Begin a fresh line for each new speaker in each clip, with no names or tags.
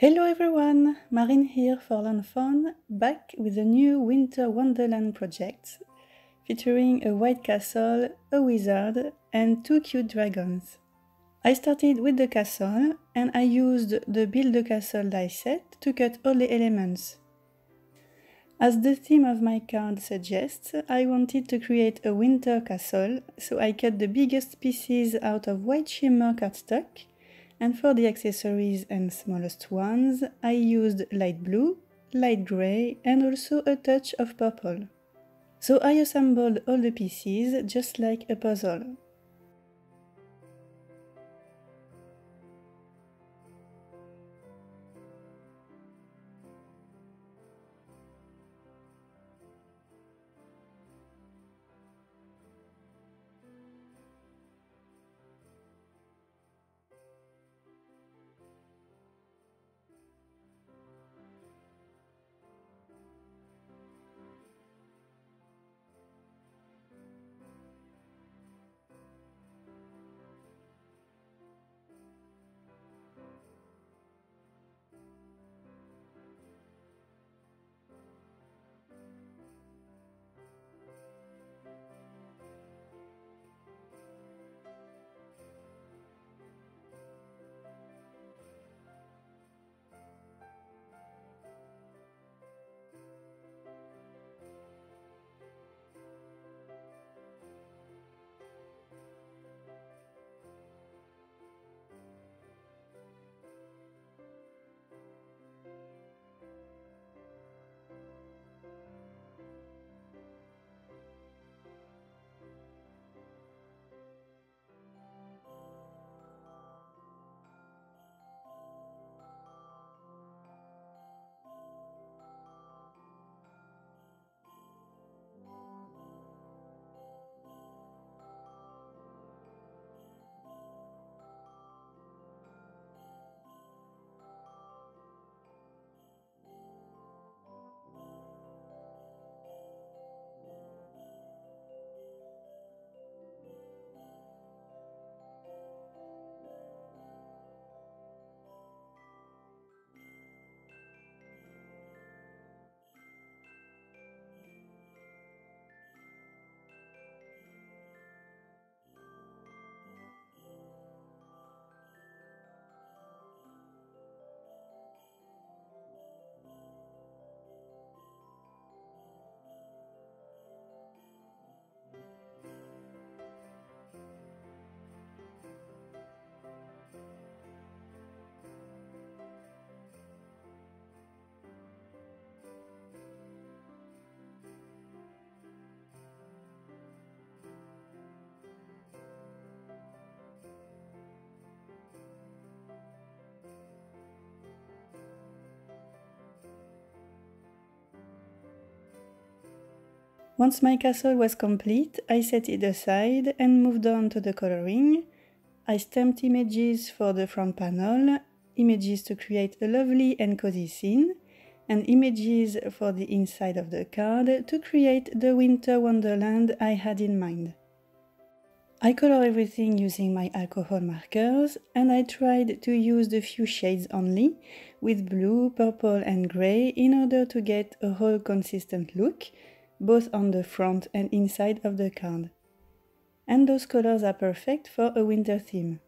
Hello everyone, Marine here for Lawn Fawn, back with a new Winter Wonderland project featuring a white castle, a wizard, and two cute dragons. I started with the castle and I used the Build a Castle die set to cut all the elements. As the theme of my card suggests, I wanted to create a winter castle, so I cut the biggest pieces out of white shimmer cardstock and for the accessories and smallest ones, I used light blue, light grey and also a touch of purple. So I assembled all the pieces just like a puzzle. Once my castle was complete, I set it aside and moved on to the coloring. I stamped images for the front panel, images to create a lovely and cozy scene, and images for the inside of the card to create the winter wonderland I had in mind. I color everything using my alcohol markers and I tried to use the few shades only with blue, purple and grey in order to get a whole consistent look both on the front and inside of the card. And those colors are perfect for a winter theme.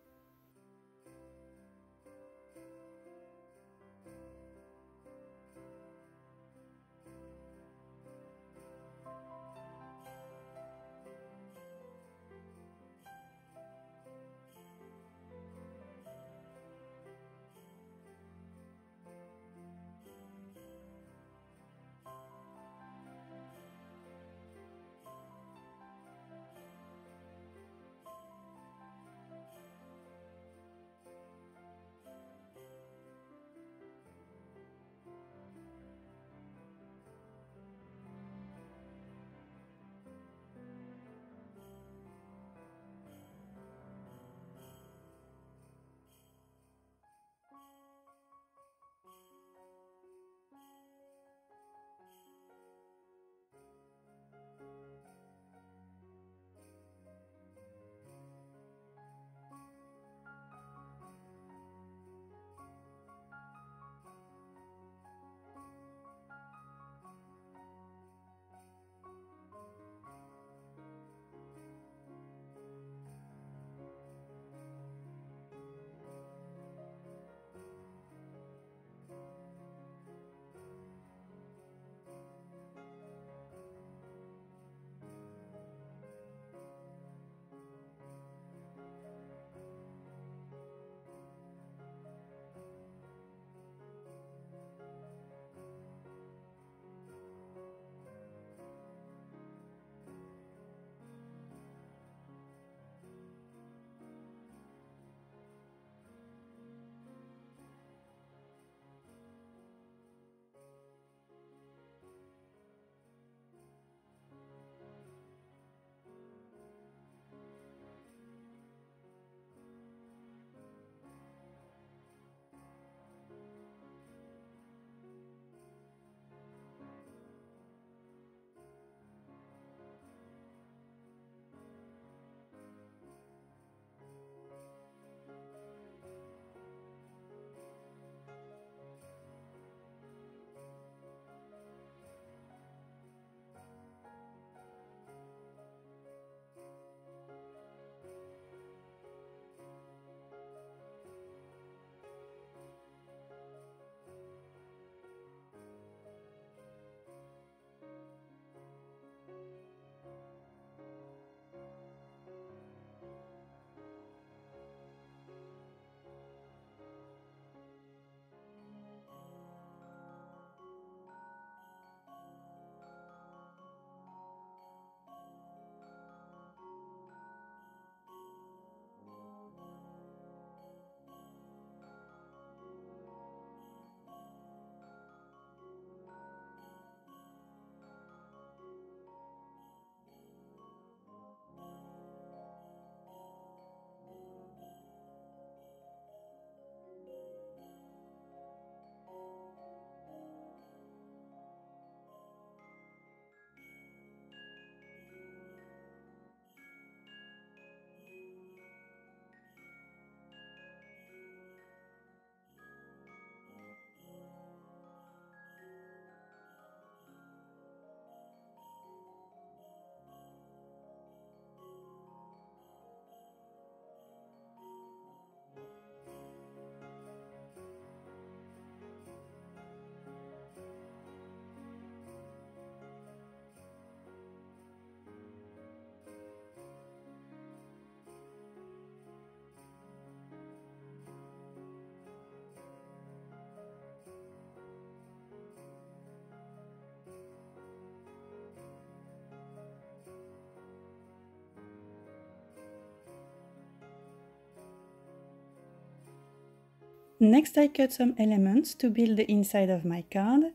Next I cut some elements to build the inside of my card.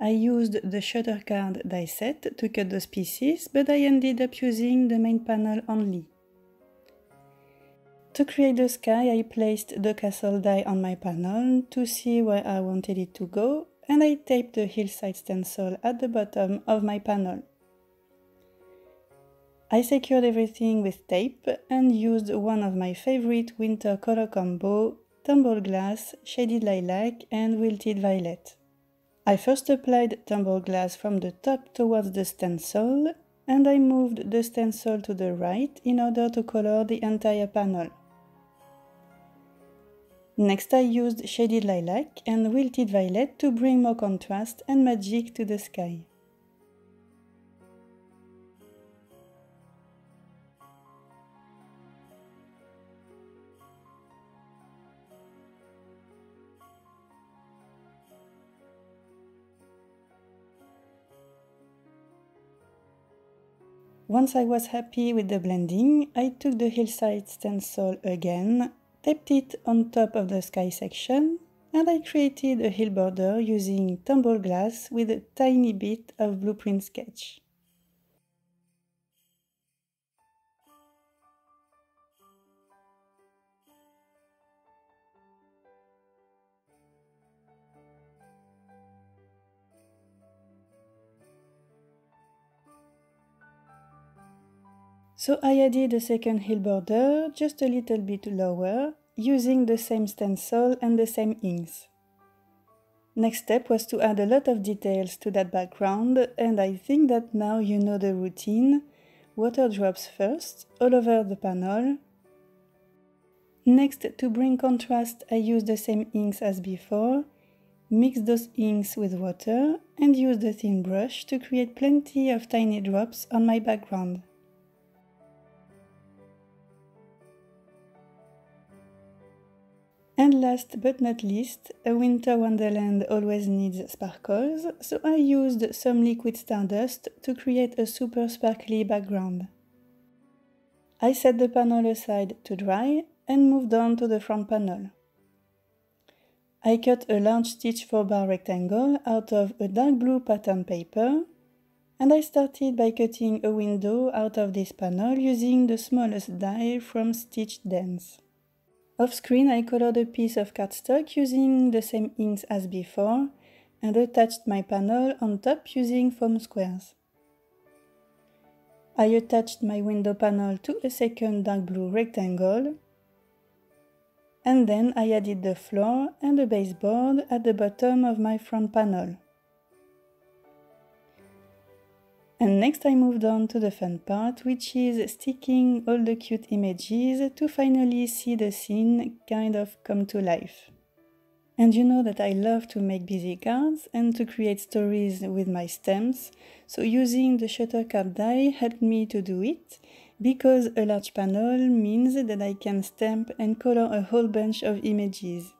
I used the shutter card die set to cut those pieces, but I ended up using the main panel only. To create the sky, I placed the castle die on my panel to see where I wanted it to go, and I taped the hillside stencil at the bottom of my panel. I secured everything with tape and used one of my favorite winter color combo tumbled glass, shaded lilac and wilted violet. I first applied tumbled glass from the top towards the stencil and I moved the stencil to the right in order to color the entire panel. Next I used shaded lilac and wilted violet to bring more contrast and magic to the sky. Once I was happy with the blending, I took the hillside stencil again, taped it on top of the sky section, and I created a hill border using tumble glass with a tiny bit of blueprint sketch. So I added a second hill border just a little bit lower using the same stencil and the same inks. Next step was to add a lot of details to that background and I think that now you know the routine. Water drops first, all over the panel. Next, to bring contrast, I use the same inks as before, mix those inks with water and use the thin brush to create plenty of tiny drops on my background. And last but not least, a winter wonderland always needs sparkles, so I used some liquid stardust to create a super sparkly background. I set the panel aside to dry and moved on to the front panel. I cut a large stitch 4 bar rectangle out of a dark blue pattern paper and I started by cutting a window out of this panel using the smallest die from Stitched Dens. Off screen I colored a piece of cardstock using the same inks as before and attached my panel on top using foam squares. I attached my window panel to a second dark blue rectangle and then I added the floor and the baseboard at the bottom of my front panel. And next I moved on to the fun part, which is sticking all the cute images to finally see the scene kind of come to life. And you know that I love to make busy cards and to create stories with my stamps, so using the shutter card die helped me to do it, because a large panel means that I can stamp and color a whole bunch of images.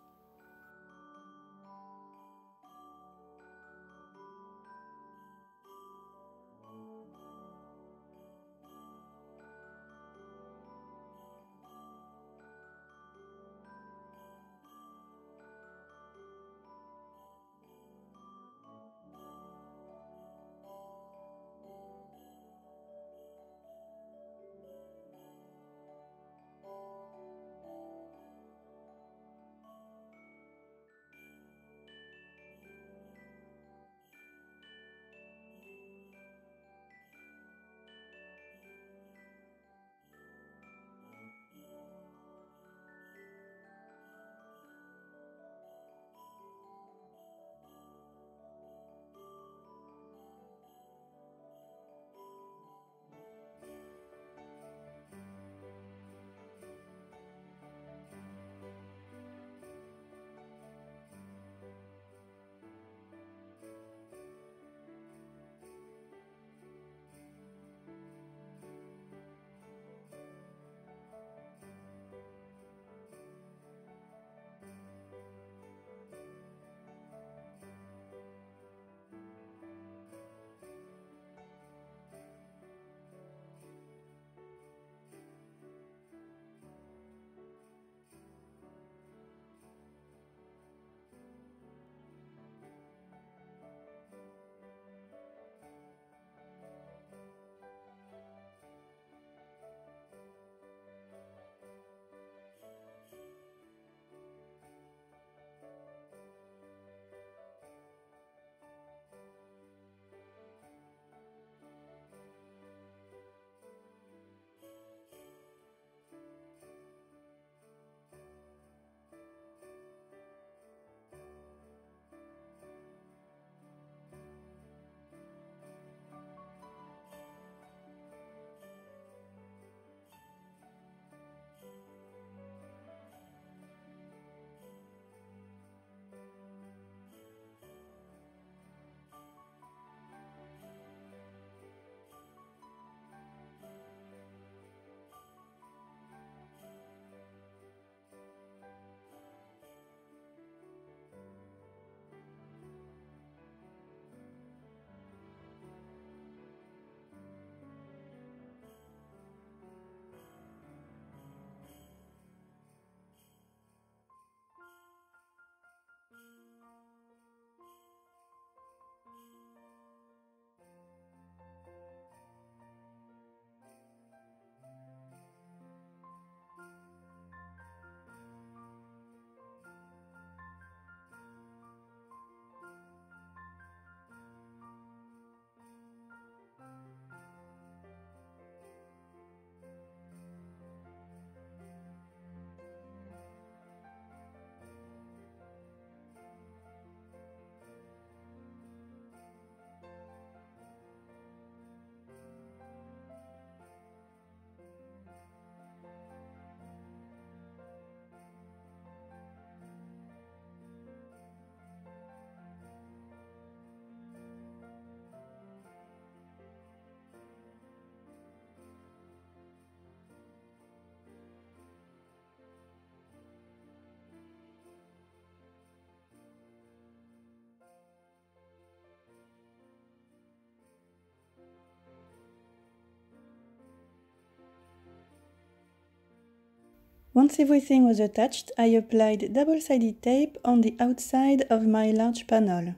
Once everything was attached, I applied double-sided tape on the outside of my large panel.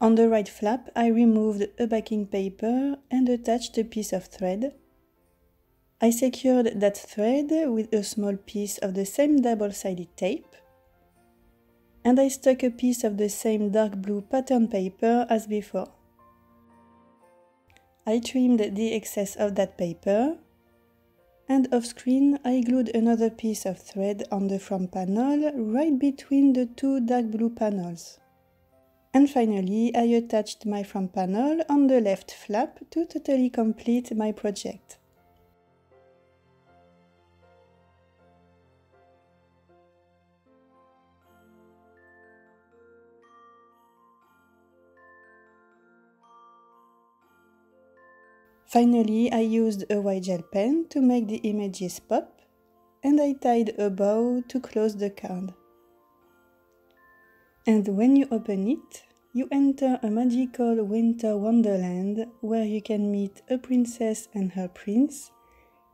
On the right flap, I removed a backing paper and attached a piece of thread. I secured that thread with a small piece of the same double-sided tape. And I stuck a piece of the same dark blue pattern paper as before. I trimmed the excess of that paper and off screen I glued another piece of thread on the front panel right between the two dark blue panels. And finally I attached my front panel on the left flap to totally complete my project. Finally, I used a white gel pen to make the images pop and I tied a bow to close the card. And when you open it, you enter a magical winter wonderland where you can meet a princess and her prince,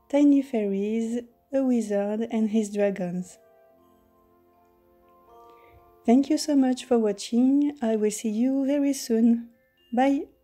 tiny fairies, a wizard and his dragons. Thank you so much for watching. I will see you very soon. Bye!